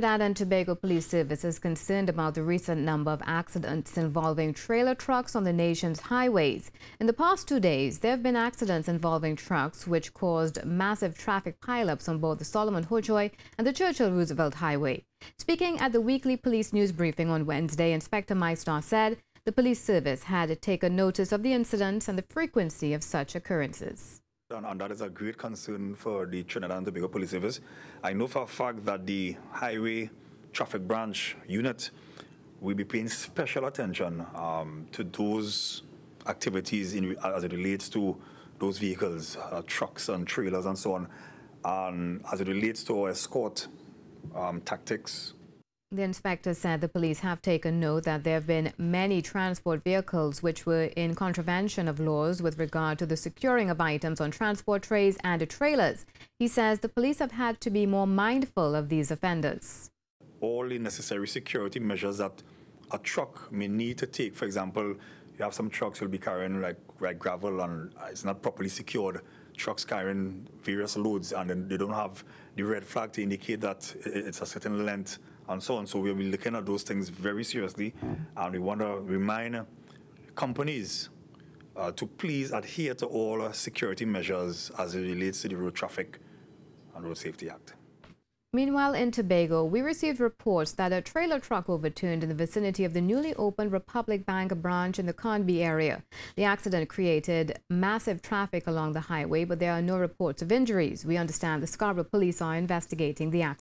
Trinidad and Tobago Police Service is concerned about the recent number of accidents involving trailer trucks on the nation's highways. In the past two days, there have been accidents involving trucks which caused massive traffic pileups on both the Solomon Hochoy and the Churchill Roosevelt Highway. Speaking at the weekly police news briefing on Wednesday, Inspector Maistar said the police service had taken notice of the incidents and the frequency of such occurrences. And, and, that is a great concern for the Trinidad and Tobago Police Service. I know for a fact that the Highway Traffic Branch unit will be paying special attention um, to those activities in, as it relates to those vehicles, uh, trucks and trailers and so on, and as it relates to our escort um, tactics, the inspector said the police have taken note that there have been many transport vehicles which were in contravention of laws with regard to the securing of items on transport trays and trailers. He says the police have had to be more mindful of these offenders. All the necessary security measures that a truck may need to take, for example, you have some trucks will be carrying like, like gravel and it's not properly secured. Trucks carrying various loads and they don't have the red flag to indicate that it's a certain length and so on. So we'll be looking at those things very seriously, and we want to remind companies uh, to please adhere to all security measures as it relates to the Road Traffic and Road Safety Act. Meanwhile, in Tobago, we received reports that a trailer truck overturned in the vicinity of the newly opened Republic Bank branch in the Conby area. The accident created massive traffic along the highway, but there are no reports of injuries. We understand the Scarborough police are investigating the accident.